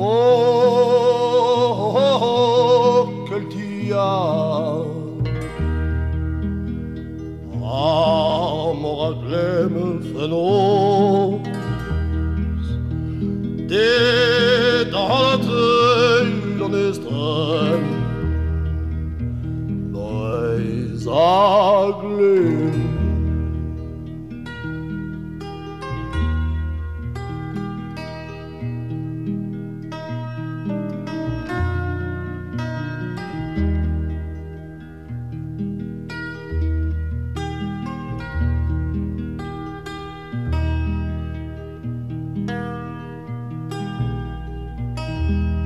Oh, oh, quel tillard Ah, mon raclet me fenose T'es dans la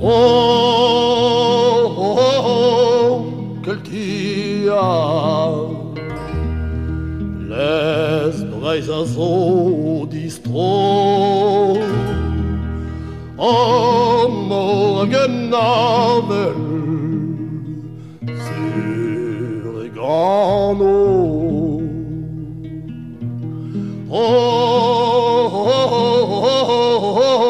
Oh, oh, oh, oh, quel dia Les braises au distro Oh, morgen avel Sur les Oh, oh, oh, oh